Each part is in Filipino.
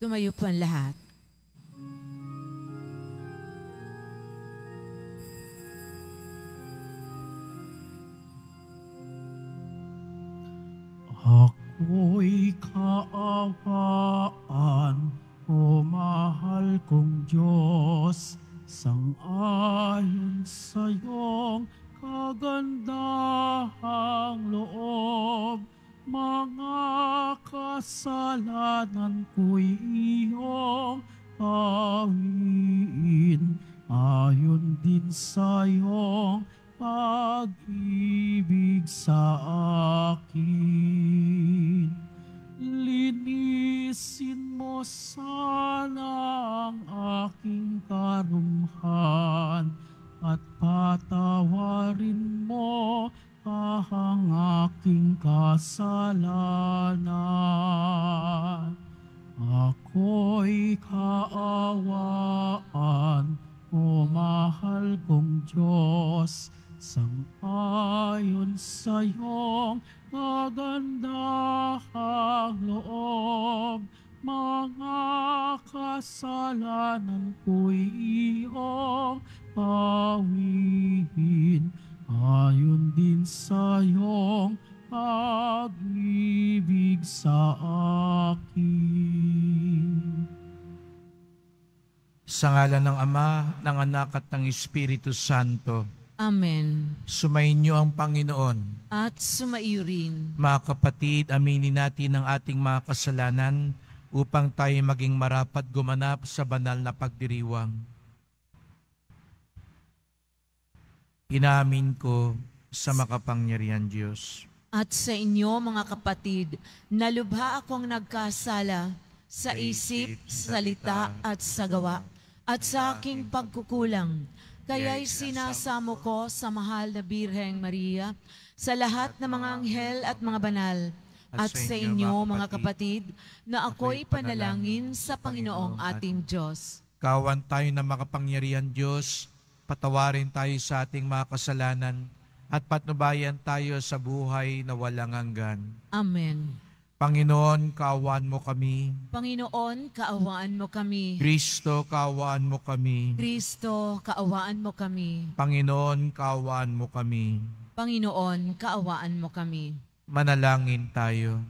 Tumayo po ang lahat. Ako'y kaawaan, o mahal kong Diyos, sangayon sa iyong kagandahang loob. Mga kasalanan ko'y iyong awiin, ayon din sa iyong pag-ibig sa akin. Linisin mo sana ang aking karumhan at patawarin mo ang aking kasalanan. Ako'y kaawaan, o mahal kong Diyos, Sang-ayon sa iyong magandahang loob, mga kasalanan ko'y Sa ngalan ng Ama, ng Anak at ng Espiritu Santo, Amen. sumainyo ang Panginoon. At sumaiyo rin. Mga kapatid, aminin natin ang ating mga kasalanan upang tayo maging marapat gumanap sa banal na pagdiriwang. Inamin ko sa makapangyarihan Diyos. At sa inyo, mga kapatid, nalubha akong nagkasala sa isip, salita, at sa gawa, at sa aking pagkukulang. Kaya'y sinasamo ko sa mahal na Birheng Maria, sa lahat ng mga anghel at mga banal, at sa inyo, mga kapatid, na ako'y panalangin sa Panginoong ating Diyos. Kawan tayo na makapangyarihan Diyos, patawarin tayo sa ating mga kasalanan, at patnubayan tayo sa buhay na walang hanggan. Amen. Panginoon, kaawaan mo kami. Panginoon, kaawaan mo kami. Kristo, kaawaan mo kami. Kristo, kaawaan mo kami. Panginoon, kaawaan mo kami. Panginoon, kaawaan mo kami. Manalangin tayo.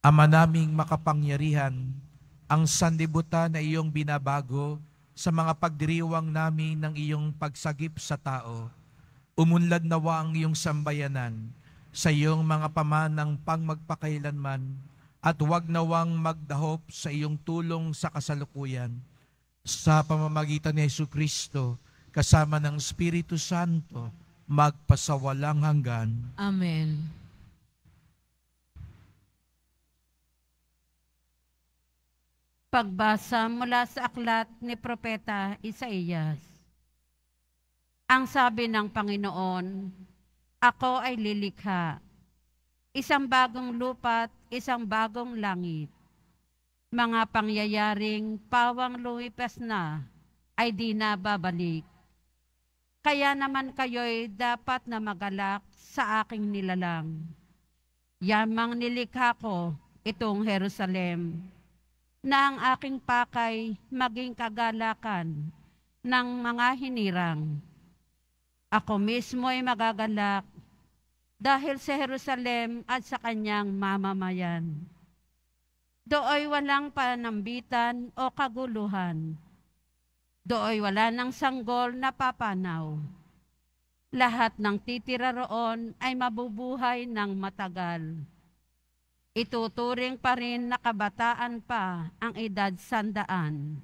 Ama naming makapangyarihan, ang sanlibutan na iyong binabago sa mga pagdiriwang namin ng iyong pagsagip sa tao. Umunlad nawa ang iyong sambayanan sa iyong mga pamanang pangmagpakailanman at huwag nawang magdahop sa iyong tulong sa kasalukuyan. Sa pamamagitan ni Yesu Kristo, kasama ng Espiritu Santo, magpasawalang hanggan. Amen. Pagbasa mula sa aklat ni Propeta Isaías. Ang sabi ng Panginoon, Ako ay lilikha. Isang bagong lupa't isang bagong langit. Mga pangyayaring pawang lumipas na ay di na babalik. Kaya naman kayo'y dapat na magalak sa aking nilalang. Yamang nilikha ko itong Jerusalem na ang aking pakay maging kagalakan ng mga hinirang. Ako mismo ay magagalak dahil sa Jerusalem at sa kanyang mamamayan. Dooy walang panambitan o kaguluhan. Dooy wala ng sanggol na papanaw. Lahat ng titira roon ay mabubuhay ng matagal ituturing pa rin na kabataan pa ang edad sandaan.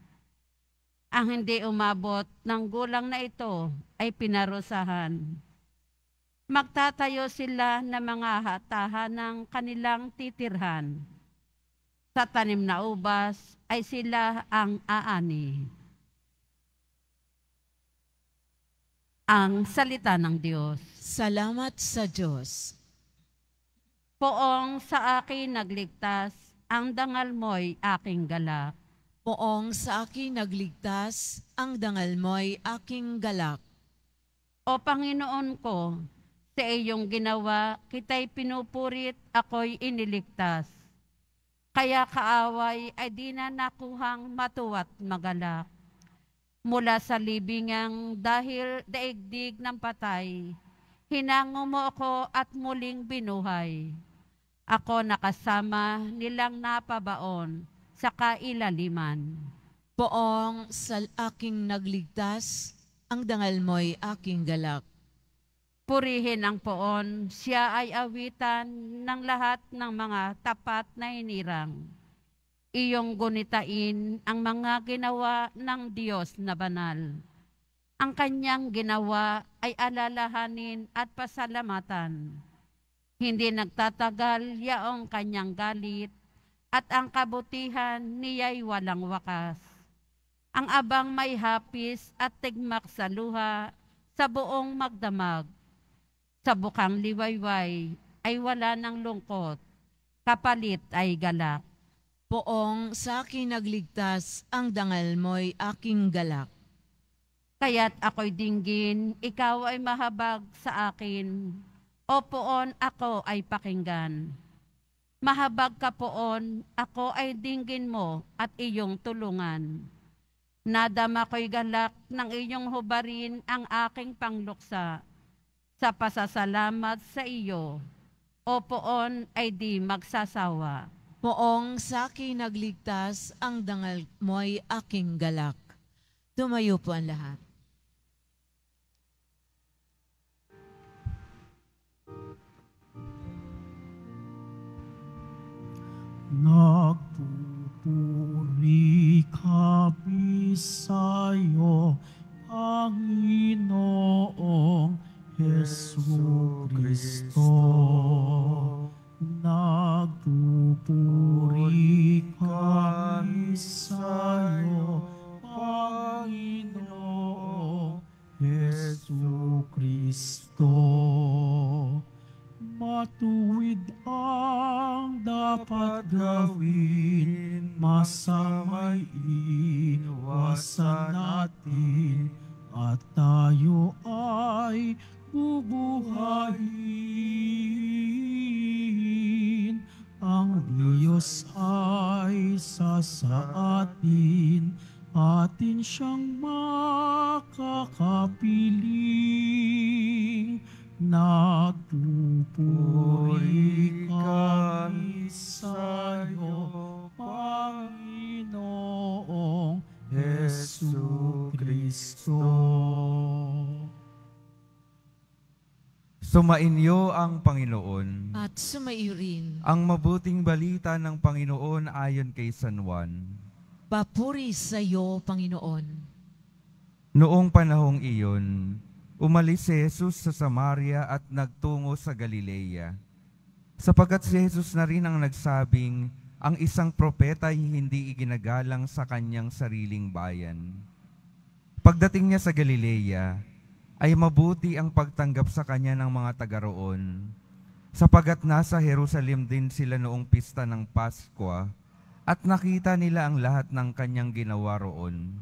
Ang hindi umabot ng gulang na ito ay pinarusahan. Magtatayo sila ng mga hatahan ng kanilang titirhan. Sa tanim na ubas ay sila ang aani. Ang salita ng Diyos. Salamat sa Diyos. Poong sa akin nagligtas, ang dangal mo'y aking galak. Poong sa akin nagligtas, ang dangal mo'y aking galak. O Panginoon ko, Sa iyong ginawa, kita'y pinupurit, ako'y iniligtas. Kaya kaaway ay di na nakuhang matuwat magalak. Mula sa libingang dahil daigdig ng patay, hinango mo ako at muling binuhay. Ako nakasama nilang napabaon sa kailaliman. Poong sa aking nagligtas, ang dangal mo'y aking galak. Purihin ang poon, siya ay awitan ng lahat ng mga tapat na hinirang. Iyong gunitain ang mga ginawa ng Diyos na banal. Ang kanyang ginawa ay alalahanin at pasalamatan. Hindi nagtatagal yaong kanyang galit at ang kabutihan niya'y walang wakas. Ang abang may hapis at tigmak sa luha sa buong magdamag. Sa bukang liwayway ay wala ng lungkot, kapalit ay galak. Poong sa aking nagligtas, ang dangal mo'y aking galak. Kaya't ako'y dinggin, ikaw ay mahabag sa akin. O poon, ako ay pakinggan. Mahabag ka poon, ako ay dinggin mo at iyong tulungan. Nadama ko'y galak ng iyong hubarin ang aking pangluksa. Sa pasasalamat sa iyo, o poon ay di magsasawa. Poong sa aking nagligtas, ang dangal mo'y aking galak. Tumayo po ang lahat. Nagpupuri kami sa'yo, Panginoong Heso Kristo. Nagpupuri kami sa'yo, Panginoong Heso Kristo. Matuwid ang dapat gawin, masama'y iwasan natin, at tayo ay bubuhayin. Ang Diyos ay sa sa atin, atin siyang makakapiling. Sumainyo ang Panginoon. At sumaiyo rin, Ang mabuting balita ng Panginoon ayon kay San Juan. papuri sa iyo, Panginoon. Noong panahong iyon, umalis si Jesus sa Samaria at nagtungo sa Galilea. Sapagkat si Jesus na rin ang nagsabing, ang isang propeta ay hindi iginagalang sa kanyang sariling bayan. Pagdating niya sa Galilea, ay mabuti ang pagtanggap sa kanya ng mga taga roon, sapagat nasa Jerusalem din sila noong pista ng Paskwa at nakita nila ang lahat ng kanyang ginawa roon.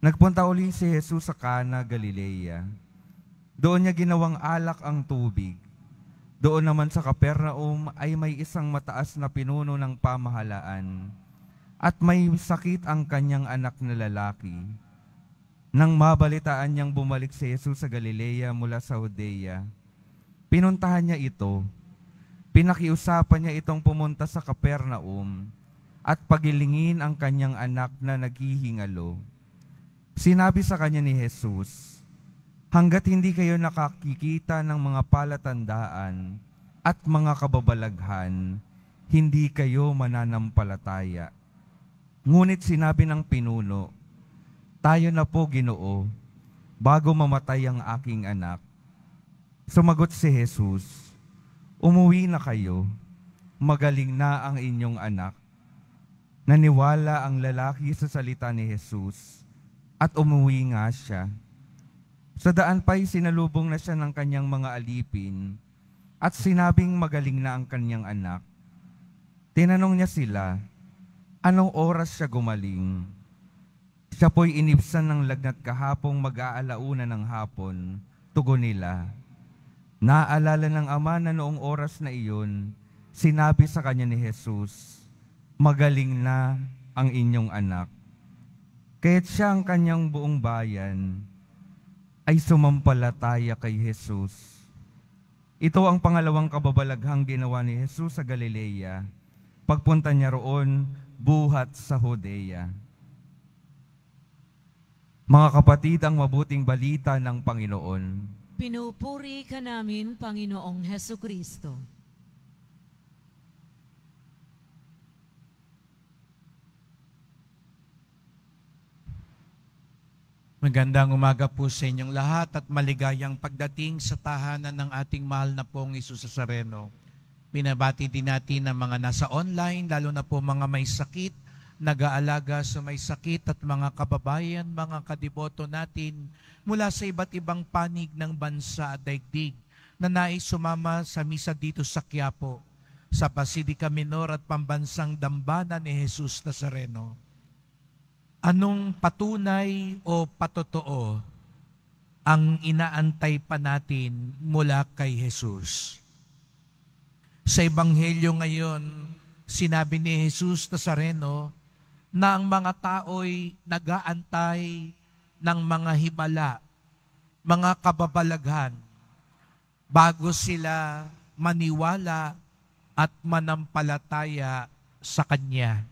Nagpunta uli si Jesus sa Cana, Galilea. Doon niya ginawang alak ang tubig. Doon naman sa Capernaum ay may isang mataas na pinuno ng pamahalaan at may sakit ang kanyang anak na lalaki. Nang mabalitaan niyang bumalik si Jesus sa Galilea mula sa Judea, pinuntahan niya ito. Pinakiusapan niya itong pumunta sa Capernaum at pagilingin ang kanyang anak na naghihingalo. Sinabi sa kanya ni Jesus, Hanggat hindi kayo nakakikita ng mga palatandaan at mga kababalaghan, hindi kayo mananampalataya. Ngunit sinabi ng pinuno, Tayo na po ginoo, bago mamatay ang aking anak. Sumagot si Jesus, Umuwi na kayo, magaling na ang inyong anak. Naniwala ang lalaki sa salita ni Jesus at umuwi nga siya. Sa daan pa'y sinalubong na siya ng kanyang mga alipin at sinabing magaling na ang kanyang anak. Tinanong niya sila, anong oras siya gumaling? Siya po'y inibsan ng lagnat kahapong mag-aalauna ng hapon. Tugon nila, Naalala ng ama na noong oras na iyon, sinabi sa kanya ni Jesus, Magaling na ang inyong anak. Kaya't siya ang kanyang buong bayan ay sumampalataya kay Jesus. Ito ang pangalawang kababalaghang ginawa ni Jesus sa Galilea. Pagpunta niya roon, buhat sa Hodea. Mga kapatid, ang mabuting balita ng Panginoon. Pinupuri ka namin, Panginoong Heso Kristo. Magandang umaga po sa inyong lahat at maligayang pagdating sa tahanan ng ating mahal na pong Isus Sareno. Binabati din natin ang mga nasa online, lalo na po mga may sakit, nag-aalaga sa may sakit at mga kababayan, mga kadiboto natin mula sa iba't ibang panig ng bansa at daigdig na nais sumama sa misa dito sa Quiapo, sa Basilica Minor at pambansang dambana ni Jesus Nazareno. Anong patunay o patotoo ang inaantay pa natin mula kay Jesus? Sa Ebanghelyo ngayon, sinabi ni Jesus Nazareno na ang mga tao'y nagaantay ng mga himala, mga kababalaghan, bago sila maniwala at manampalataya sa Kanya.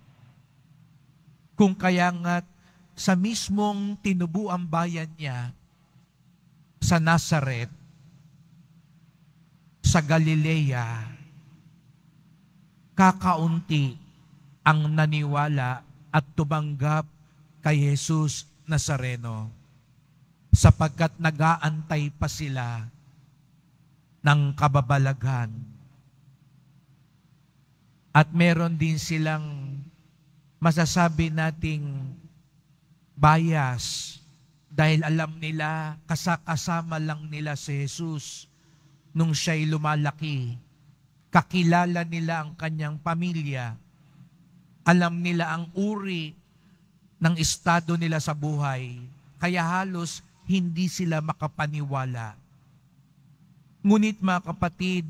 Kung kaya nga sa mismong tinubuang bayan niya sa Nazareth, sa Galilea, kakaunti ang naniwala at tumanggap kay Jesus Nazareno sapagkat nagaantay pa sila ng kababalaghan. At meron din silang masasabi nating bias dahil alam nila kasakasama lang nila si Jesus nung siya'y lumalaki. Kakilala nila ang kanyang pamilya. Alam nila ang uri ng estado nila sa buhay. Kaya halos hindi sila makapaniwala. Ngunit mga kapatid,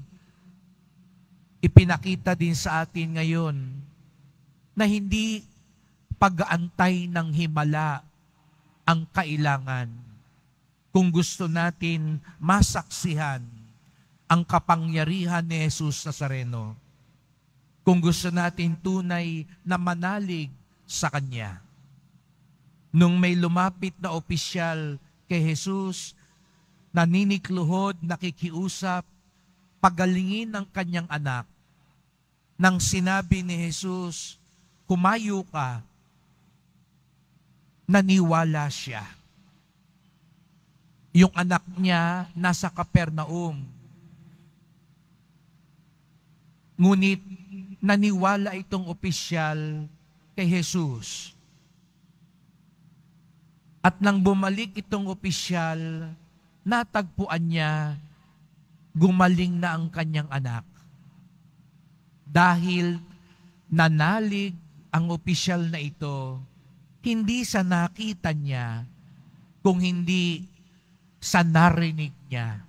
ipinakita din sa atin ngayon na hindi pag-aantay ng himala ang kailangan. Kung gusto natin masaksihan ang kapangyarihan ni Jesus Nazareno, kung gusto natin tunay na manalig sa Kanya. Nung may lumapit na opisyal kay Jesus, naninikluhod, nakikiusap, pagalingin ang kanyang anak. Nang sinabi ni Jesus, kumayo ka, naniwala siya. Yung anak niya nasa Kapernaum. Ngunit naniwala itong opisyal kay Jesus. At nang bumalik itong opisyal, natagpuan niya gumaling na ang kanyang anak. Dahil nanalig ang opisyal na ito, hindi sa nakita niya, kung hindi sa narinig niya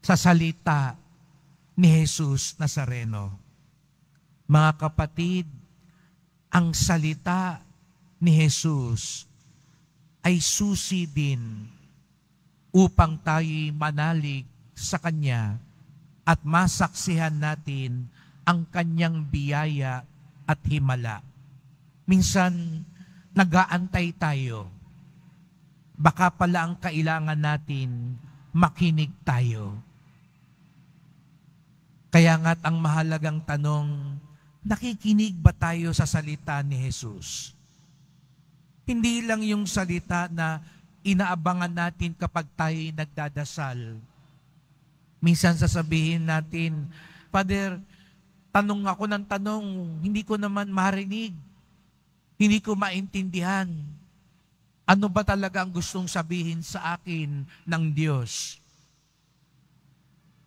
sa salita ni Jesus Nazareno. Mga kapatid, ang salita ni Jesus ay susi din upang tayo'y manalig sa Kanya at masaksihan natin ang Kanyang biyaya at himala. Minsan, nagaantay tayo. Baka pala ang kailangan natin, makinig tayo. Kaya nga't ang mahalagang tanong, nakikinig ba tayo sa salita ni Jesus? Hindi lang yung salita na inaabangan natin kapag tayo nagdadasal. Minsan sasabihin natin, Father, tanong ako ng tanong, hindi ko naman marinig. Hindi ko maintindihan. Ano ba talaga ang gustong sabihin sa akin ng Diyos?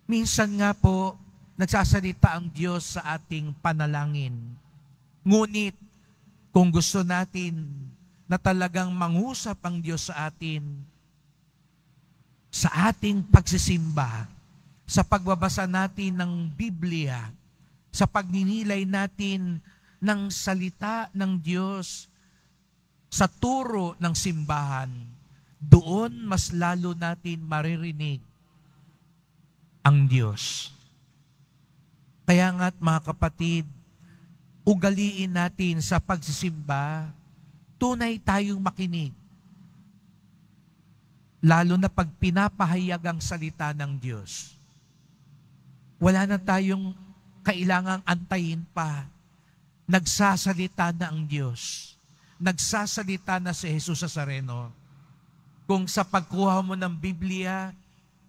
Minsan nga po, nagsasalita ang Diyos sa ating panalangin. Ngunit, kung gusto natin na talagang mangusap ang Diyos sa atin, sa ating pagsisimba, sa pagbabasa natin ng Biblia, sa pagninilay natin ng salita ng Diyos, sa turo ng simbahan, doon mas lalo natin maririnig ang Diyos. Kaya nga't mga kapatid, ugaliin natin sa pagsisimba, tunay tayong makinig. Lalo na pag pinapahayag ang salita ng Diyos. Wala na tayong kailangang antayin pa. Nagsasalita na ang Diyos. Nagsasalita na si Jesus sa Sareno. Kung sa pagkuha mo ng Biblia,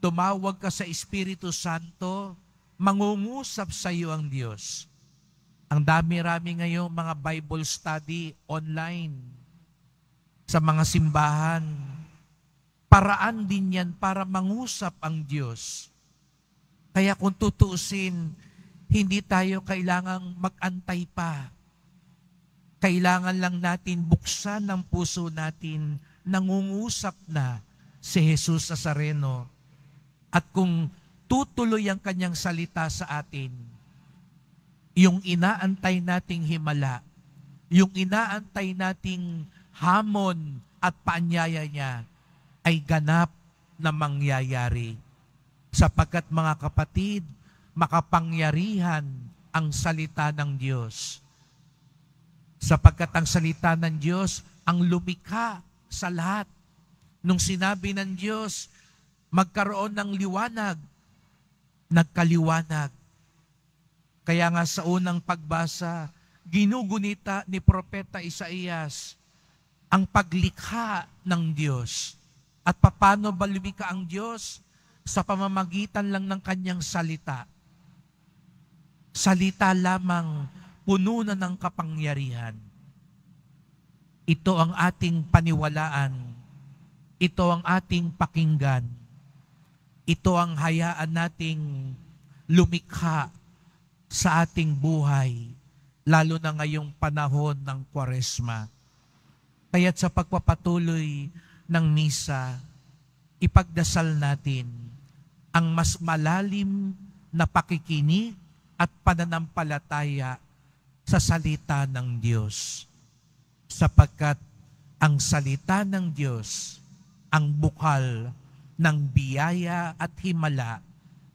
tumawag ka sa Espiritu Santo, mangungusap sa iyo ang Diyos. Ang dami-rami ngayon mga Bible study online sa mga simbahan. Paraan din yan para mangusap ang Diyos. Kaya kung tutuusin, hindi tayo kailangang mag-antay pa. Kailangan lang natin buksan ng puso natin, nangungusap na si Jesus Nazareno. At kung tutuloy ang kanyang salita sa atin, yung inaantay nating himala, yung inaantay nating hamon at paanyaya niya ay ganap na mangyayari. Sapagkat mga kapatid, makapangyarihan ang salita ng Diyos. Sapagkat ang salita ng Diyos ang lumikha sa lahat. Nung sinabi ng Diyos, magkaroon ng liwanag, nagkaliwanag. Kaya nga sa unang pagbasa, ginugunita ni Propeta Isaías ang paglikha ng Diyos. At paano ba lumika ang Diyos? Sa pamamagitan lang ng kanyang salita. Salita lamang puno na ng kapangyarihan. Ito ang ating paniwalaan. Ito ang ating pakinggan. Ito ang hayaan nating lumikha sa ating buhay, lalo na ngayong panahon ng kwaresma. Kaya't sa pagpapatuloy ng misa, ipagdasal natin ang mas malalim na pakikinig at pananampalataya sa salita ng Diyos. Sapagkat ang salita ng Diyos ang bukal ng biyaya at himala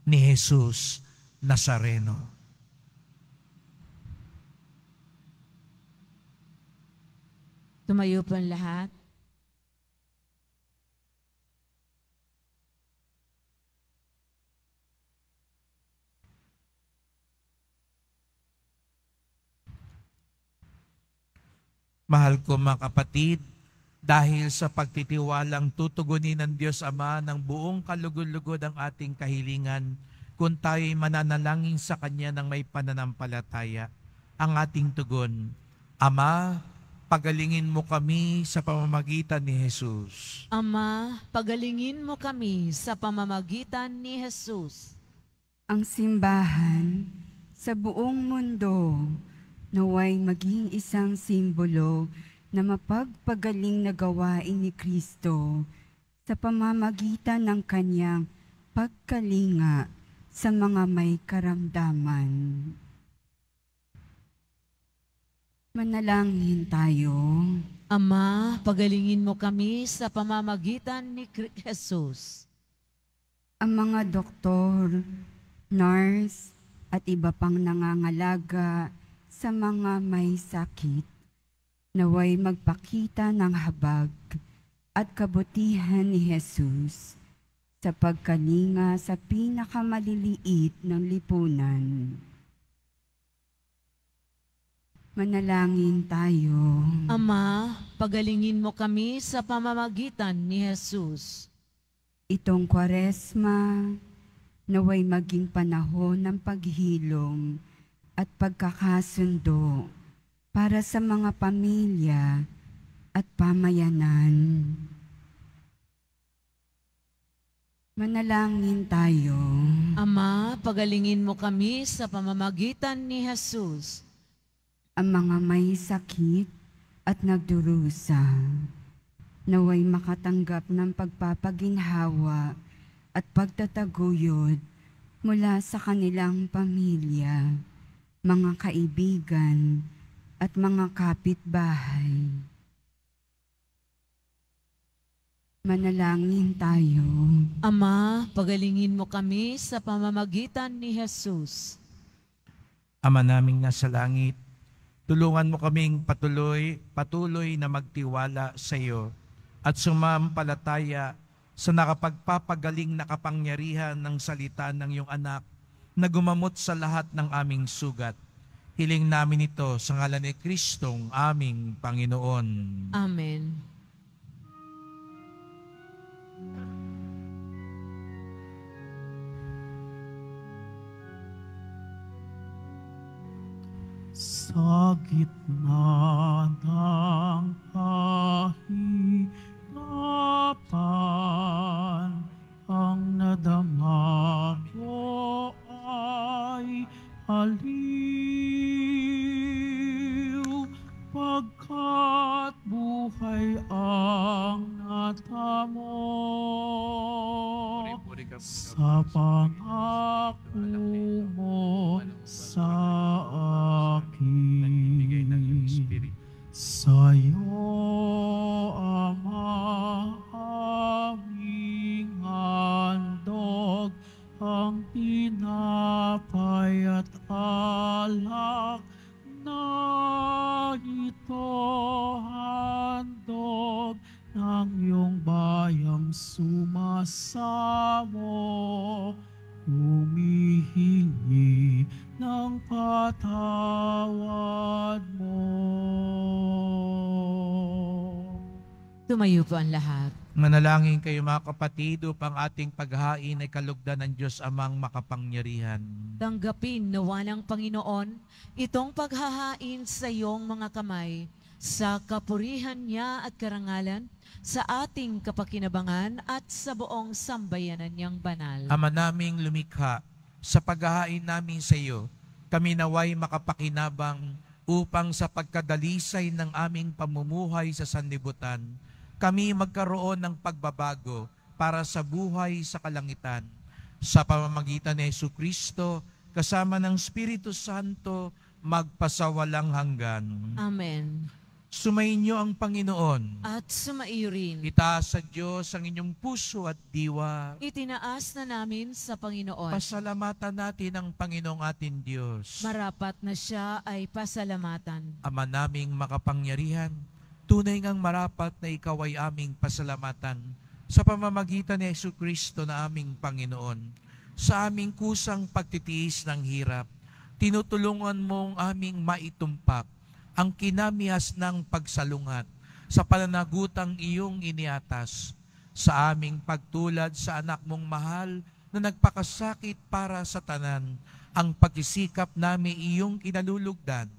ni Jesus Nazareno. Tumayo po ang lahat. Mahal ko mga kapatid, dahil sa pagtitiwalang tutugunin ng Diyos Ama ng buong kalugod-lugod ang ating kahilingan, kung tayo'y mananalangin sa Kanya ng may pananampalataya, ang ating tugon, Ama, pagalingin mo kami sa pamamagitan ni Jesus. Ama, pagalingin mo kami sa pamamagitan ni Jesus. ang simbahan sa buong mundo naway maging isang simbolo na mapagpagaling na gawain ni Kristo sa pamamagitan ng kanyang pagkalinga sa mga may karamdaman. Manalangin tayo. Ama, pagalingin mo kami sa pamamagitan ni Jesus. ang mga doktor, nurse, at iba pang nangangalaga sa mga may sakit, naway magpakita ng habag at kabutihan ni Jesus sa pagkalinga sa pinakamaliliit ng lipunan. Manalangin tayo. Ama, pagalingin mo kami sa pamamagitan ni Jesus. Itong kwaresma, naway maging panahon ng paghilom at pagkakasundo para sa mga pamilya at pamayanan. Manalangin tayo. Ama, pagalingin mo kami sa pamamagitan ni Jesus. ang mga may sakit at nagdurusa. Naway makatanggap ng pagpapaginhawa at pagtataguyod mula sa kanilang pamilya, mga kaibigan, at mga kapitbahay. Manalangin tayo. Ama, pagalingin mo kami sa pamamagitan ni Jesus. Ama naming nasa langit, tulungan mo kaming patuloy, patuloy na magtiwala sa iyo at sumampalataya sa nakapagpapagaling na kapangyarihan ng salita ng iyong anak na gumamot sa lahat ng aming sugat. Hiling namin ito sa ngalan ni Kristong aming Panginoon. Amen. Sa gitna ng kahirapan, ang nadama ko ay aliw, Sa pangako Tumayo po ang lahat. Manalangin kayo mga kapatid upang ating paghain ay kalugdan ng Diyos amang makapangyarihan. Tanggapin nawa ng Panginoon itong paghahain sa iyong mga kamay sa kapurihan niya at karangalan sa ating kapakinabangan at sa buong sambayanan niyang banal. Ama naming lumikha, sa paghahain namin sa iyo, kami naway makapakinabang upang sa pagkadalisay ng aming pamumuhay sa sanlibutan, kami magkaroon ng pagbabago para sa buhay sa kalangitan. Sa pamamagitan ni Yesu Kristo, kasama ng Espiritu Santo, magpasawalang hanggan. Amen. Sumainyo ang Panginoon. At sumaiyo rin. Itaas sa Diyos ang inyong puso at diwa. Itinaas na namin sa Panginoon. Pasalamatan natin ang Panginoong atin Diyos. Marapat na siya ay pasalamatan. Ama naming makapangyarihan, tunay ngang marapat na ikaw ay aming pasalamatan sa pamamagitan ni Yesu Kristo na aming Panginoon. Sa aming kusang pagtitiis ng hirap, tinutulungan mong aming maitumpak ang kinamihas ng pagsalungat sa pananagutang iyong iniatas sa aming pagtulad sa anak mong mahal na nagpakasakit para sa tanan, ang pagsisikap namin iyong kinalulugdan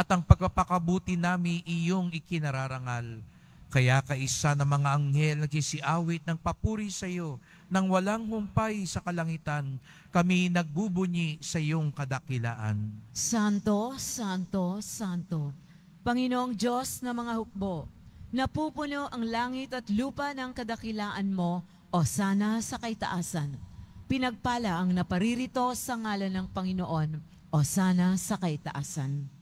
at ang pagpapakabuti namin iyong ikinararangal. Kaya kaisa ng mga anghel nagsisiawit ng papuri sa iyo nang walang humpay sa kalangitan, kami nagbubunyi sa iyong kadakilaan. Santo, Santo, Santo, Panginoong Diyos na mga hukbo, napupuno ang langit at lupa ng kadakilaan mo o sana sa kaitaasan. Pinagpala ang naparirito sa ngalan ng Panginoon o sana sa kaitaasan.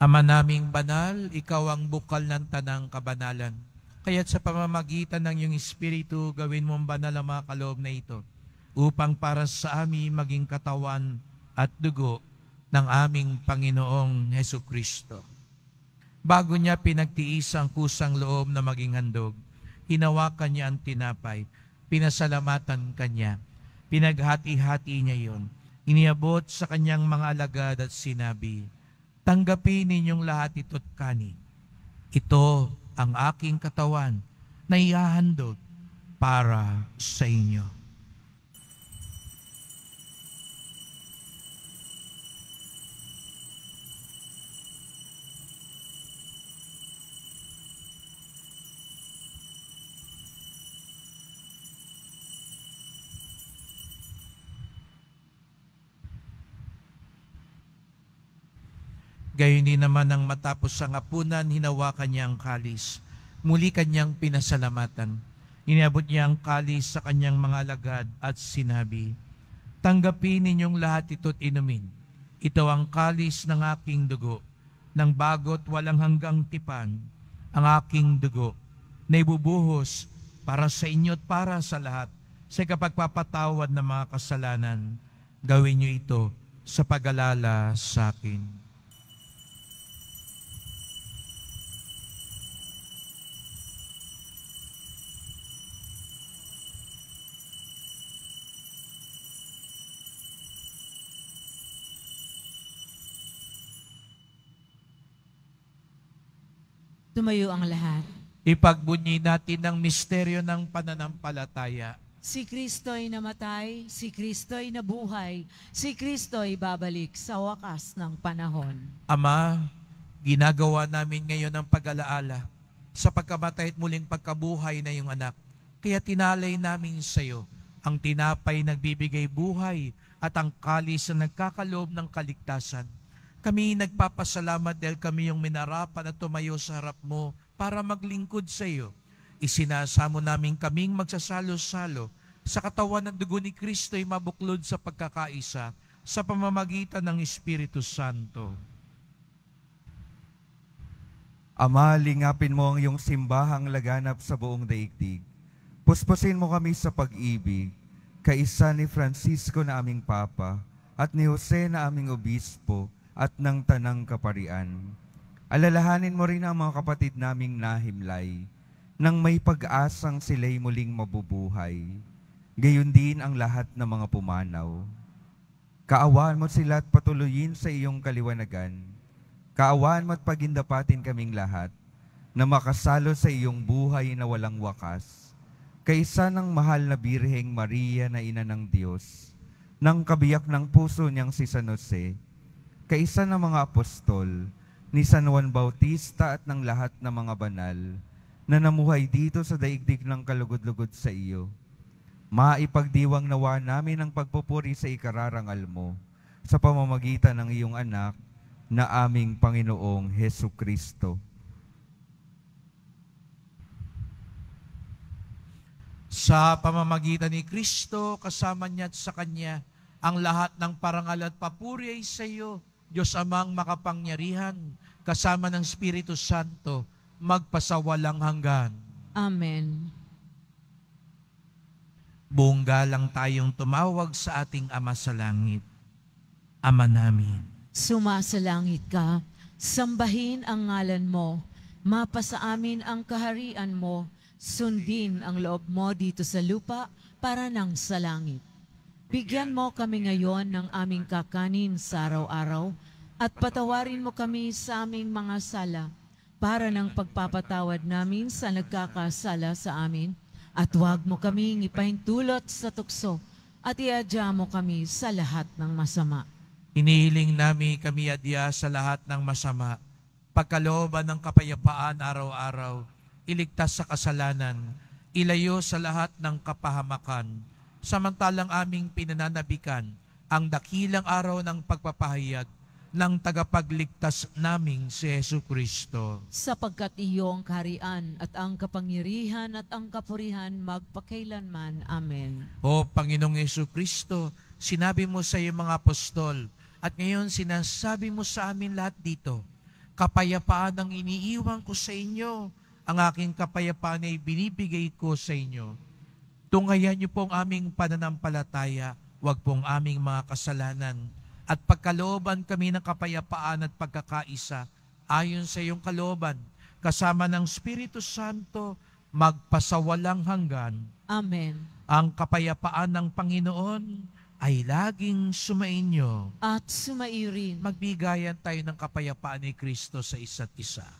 Ama naming banal, ikaw ang bukal ng tanang kabanalan. Kaya't sa pamamagitan ng iyong Espiritu, gawin mong banal ang mga kaloob na ito upang para sa amin maging katawan at dugo ng aming Panginoong Heso Kristo. Bago niya pinagtiis ang kusang loob na maging handog, hinawakan niya ang tinapay, pinasalamatan kanya, pinaghati-hati niya yon, iniabot sa kanyang mga alagad at sinabi, Tanggapin ninyong lahat ito't kanin. Ito ang aking katawan na ihahandog para sa inyo. Gayon din naman nang matapos ang hapunan, hinawakan niya ang kalis. Muli kanyang pinasalamatan. Iniabot niya ang kalis sa kanyang mga alagad at sinabi, Tanggapin ninyong lahat ito't inumin. Ito ang kalis ng aking dugo, ng bagot walang hanggang tipan, ang aking dugo, na ibubuhos para sa inyo at para sa lahat sa kapagpapatawad ng mga kasalanan. Gawin niyo ito sa pag-alala sa akin. Tumayo ang lahat. Ipagbunyi natin ang misteryo ng pananampalataya. Si Kristo'y namatay, si Kristo'y nabuhay, si Kristo'y babalik sa wakas ng panahon. Ama, ginagawa namin ngayon ang pag-alaala sa pagkamatay at muling pagkabuhay na iyong anak. Kaya tinalay namin sa iyo ang tinapay nagbibigay buhay at ang kalis na nagkakaloob ng kaligtasan. Kami nagpapasalamat dahil kami yung minarapan at tumayo sa harap mo para maglingkod sa iyo. Isinasamo namin kaming magsasalo-salo sa katawan ng dugo ni Kristo ay mabuklod sa pagkakaisa sa pamamagitan ng Espiritu Santo. Ama, lingapin mo ang iyong simbahang laganap sa buong daigdig. Puspusin mo kami sa pag-ibig, kaisa ni Francisco na aming Papa, at ni Jose na aming Obispo, at ng Tanang Kaparian. Alalahanin mo rin ang mga kapatid naming nahimlay, nang may pag-asang sila'y muling mabubuhay. Gayon din ang lahat ng mga pumanaw. Kaawaan mo sila at patuloyin sa iyong kaliwanagan. Kaawaan mo at pagindapatin kaming lahat na makasalo sa iyong buhay na walang wakas. Kaisa ng mahal na Birheng Maria na ina ng Diyos, ng kabiyak ng puso niyang si San Jose, kaisa ng mga apostol, ni San Juan Bautista at ng lahat ng mga banal, na namuhay dito sa daigdig ng kalugod-lugod sa iyo. Maipagdiwang nawa namin ang pagpupuri sa ikararangal mo sa pamamagitan ng iyong anak na aming Panginoong Heso Kristo. Sa pamamagitan ni Kristo, kasama niya at sa Kanya, ang lahat ng parangal at papuri ay sa iyo, Diyos amang makapangyarihan, kasama ng Espiritu Santo, magpasawalang hanggan. Amen. Buong galang tayong tumawag sa ating Ama sa Langit. Ama namin, Sumasalangit ka, sambahin ang ngalan mo, mapasa amin ang kaharian mo, sundin ang loob mo dito sa lupa para nang sa langit. Bigyan mo kami ngayon ng aming kakanin sa araw-araw at patawarin mo kami sa aming mga sala para ng pagpapatawad namin sa nagkakasala sa amin. At huwag mo kaming ipahintulot sa tukso at iadya mo kami sa lahat ng masama. Inihiling namin kami adya sa lahat ng masama, pagkalooban ng kapayapaan araw-araw, iligtas sa kasalanan, ilayo sa lahat ng kapahamakan, samantalang aming pinananabikan ang dakilang araw ng pagpapahayag ng tagapagligtas naming si Yesu Kristo. sapagkat iyong kaharian at ang kapangyarihan at ang kapurihan magpakailanman. Amen. O Panginoong Yesu Kristo, sinabi mo sa iyong mga apostol, at ngayon sinasabi mo sa amin lahat dito, kapayapaan ang iniiwan ko sa inyo, ang aking kapayapaan ay binibigay ko sa inyo. Tungayan niyo pong aming pananampalataya, wag pong aming mga kasalanan, at pagkalooban kami ng kapayapaan at pagkakaisa, ayon sa iyong kalooban, kasama ng Espiritu Santo, magpasawalang hanggan. Amen. Ang kapayapaan ng Panginoon ay laging sumainyo. At sumairin. Magbigayan tayo ng kapayapaan ni Kristo sa isa't isa.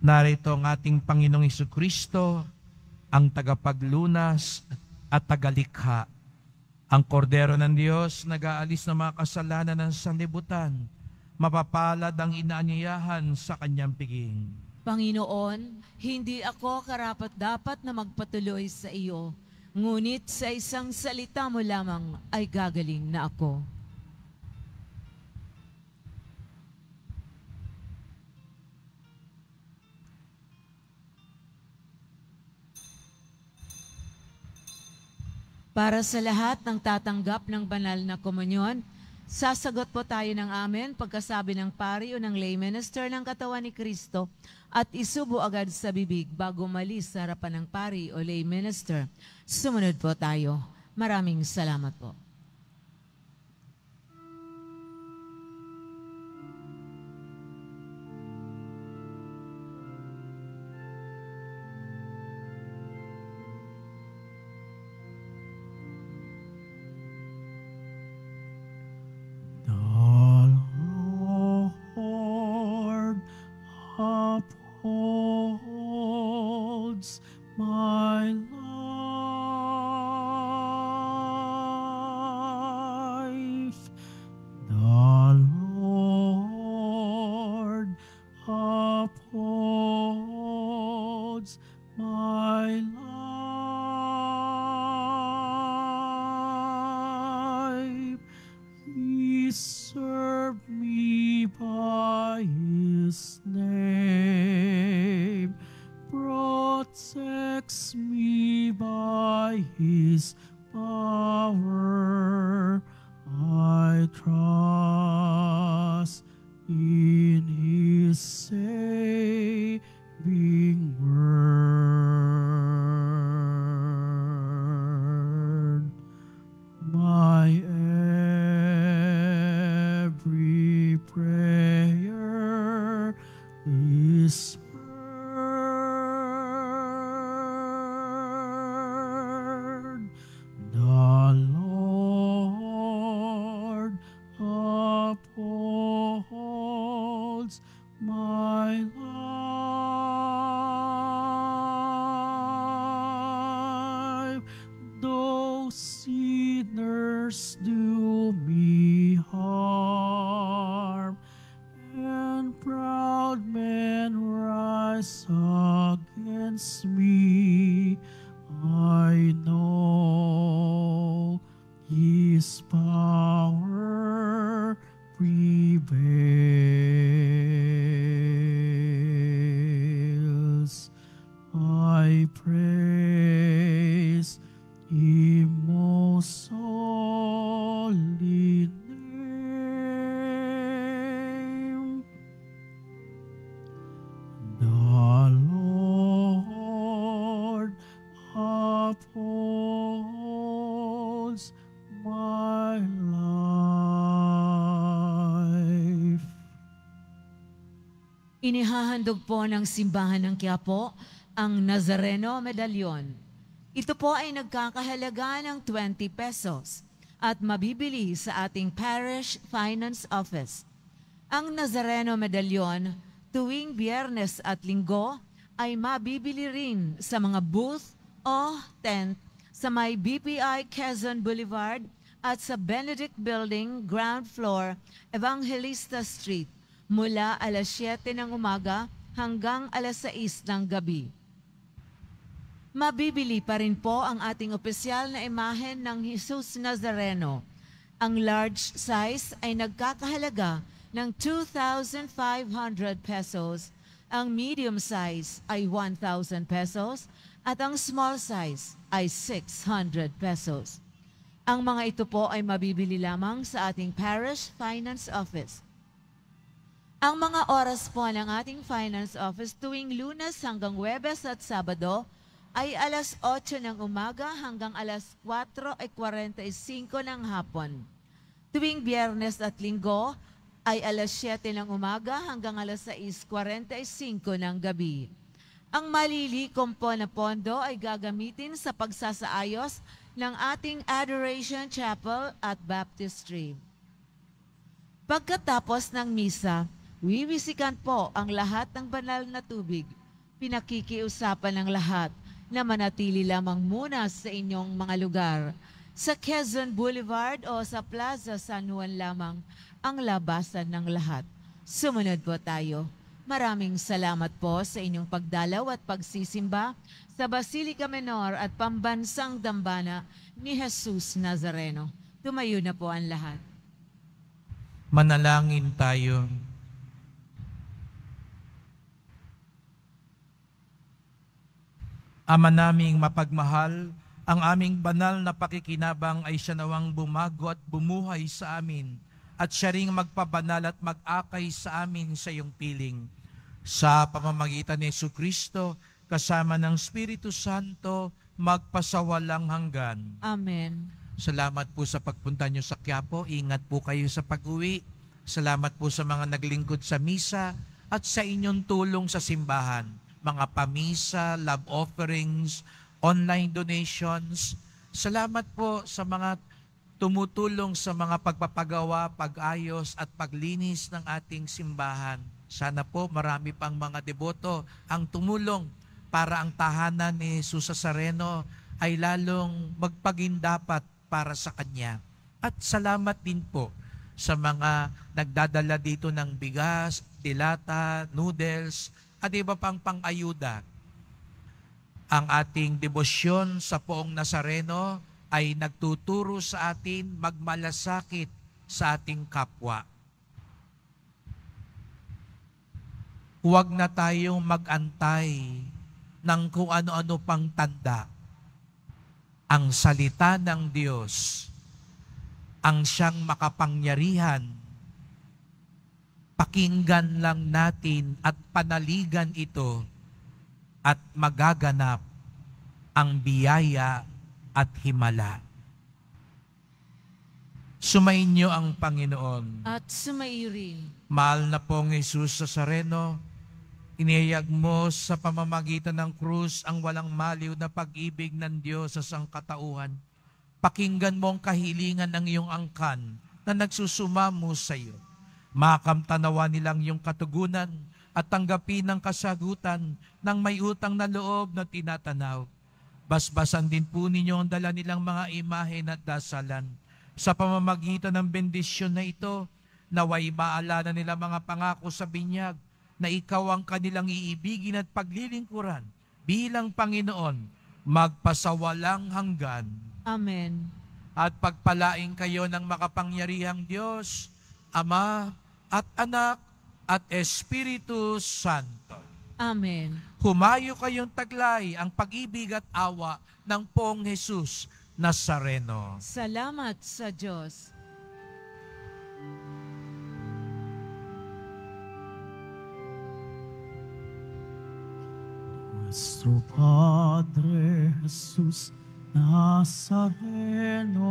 Narito ang ating Panginoong Iso Kristo, ang tagapaglunas at tagalikha. Ang kordero ng Diyos, nag-aalis ng mga kasalanan ng sanlibutan. Mapapalad ang inaanyayahan sa kanyang piging. Panginoon, hindi ako karapat dapat na magpatuloy sa iyo, ngunit sa isang salita mo lamang ay gagaling na ako. Para sa lahat ng tatanggap ng banal na komunyon, sasagot po tayo ng amen pagkasabi ng pari o ng lay minister ng katawan ni Kristo at isubo agad sa bibig bago malis sa harapan ng pari o lay minister. Sumunod po tayo. Maraming salamat po. My life. He served me by his name, protects me by his Inihahandog po ng simbahan ng Quiapo ang Nazareno Medallion. Ito po ay nagkakahalaga ng 20 pesos at mabibili sa ating Parish Finance Office. Ang Nazareno Medallion tuwing biyernes at linggo ay mabibili rin sa mga booth o tent sa may BPI Quezon Boulevard at sa Benedict Building, ground floor, Evangelista Street, mula alas 7 ng umaga hanggang alas 6 ng gabi. Mabibili pa rin po ang ating opisyal na imahen ng Jesus Nazareno. Ang large size ay nagkakahalaga ng 2,500 pesos, ang medium size ay 1,000 pesos, at ang small size ay 600 pesos. Ang mga ito po ay mabibili lamang sa ating Parish Finance Office. Ang mga oras po ng ating Finance Office tuwing lunes hanggang Webes at Sabado ay alas 8 ng umaga hanggang alas 4.45 ng hapon. Tuwing biyernes at linggo ay alas 7 ng umaga hanggang alas 6.45 ng gabi. Ang malilikom po na pondo ay gagamitin sa pagsasaayos ng ating Adoration Chapel at Baptistry. Pagkatapos ng misa, Wiwisikan po ang lahat ng banal na tubig. Pinakikiusapan ng lahat na manatili lamang muna sa inyong mga lugar. Sa Quezon Boulevard o sa Plaza San Juan lamang ang labasan ng lahat. Sumunod po tayo. Maraming salamat po sa inyong pagdalaw at pagsisimba sa Basilica Menor at Pambansang Dambana ni Jesus Nazareno. Tumayo na po ang lahat. Manalangin tayo. Ama naming mapagmahal, ang aming banal na pakikinabang ay siya nawang bumago at bumuhay sa amin at siya ring magpabanal at mag-akay sa amin sa iyong piling. Sa pamamagitan ni Yesu Kristo, kasama ng Espiritu Santo, magpasawalang hanggan. Amen. Salamat po sa pagpunta nyo sa Quiapo. Ingat po kayo sa pag-uwi. Salamat po sa mga naglingkod sa misa at sa inyong tulong sa simbahan. Mga pamisa, love offerings, online donations. Salamat po sa mga tumutulong sa mga pagpapagawa, pag-ayos at paglinis ng ating simbahan. Sana po marami pang mga deboto ang tumulong para ang tahanan ni Jesus Sareno ay lalong magpagindapat para sa Kanya. At salamat din po sa mga nagdadala dito ng bigas, dilata, noodles, at iba pang pang-ayuda. Ang ating debosyon sa poong Nazareno ay nagtuturo sa atin magmalasakit sa ating kapwa. Huwag na tayong mag-antay ng kung ano-ano pang tanda. Ang salita ng Diyos, ang siyang makapangyarihan, pakinggan lang natin at panaligan ito at magaganap ang biyaya at himala. Sumainyo ang Panginoon. At sumaiyo rin. Mahal na pong Jesus sa Sareno, inihayag mo sa pamamagitan ng krus ang walang maliw na pag-ibig ng Diyos sa sangkatauhan. Pakinggan mo ang kahilingan ng iyong angkan na nagsusumamo sa iyo. Makamtanawa nilang iyong katugunan at tanggapin ang kasagutan ng may utang na loob na tinatanaw. Basbasan din po ninyo ang dala nilang mga imahe at dasalan. Sa pamamagitan ng bendisyon na ito, naway maalala nila mga pangako sa binyag na ikaw ang kanilang iibigin at paglilingkuran bilang Panginoon, magpasawalang hanggan. Amen. At pagpalaing kayo ng makapangyarihang Diyos, Ama at Anak at Espiritu Santo. Amen. Humayo kayong taglay ang pag-ibig at awa ng Pong Jesus Nazareno. Salamat sa Diyos. Nuestro Padre Jesús Nazareno,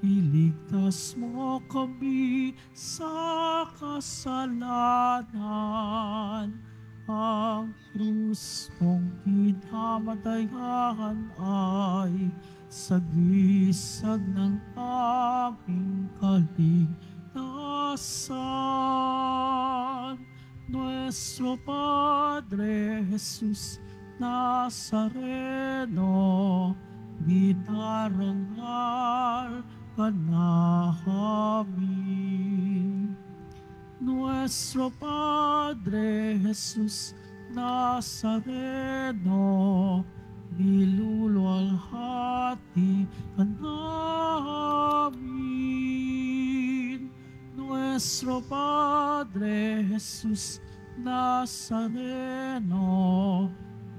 iligtas mo kami sa kasalanan. Ang krus mong kinamatayan ay sagisag ng aming kaligtasan. Nuestro Padre Jesus Nazareno, dinarangal namin. Nuestro Padre Jesus Nazareno, niluluwalhati ka namin. Nuestro Padre Jesus Nazareno,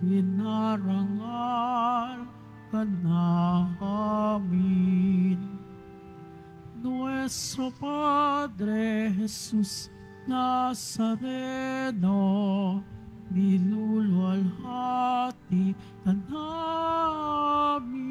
dinarangal ka namin. Nuestro Padre Jesús Nazareno, nilulo al hati ka namin.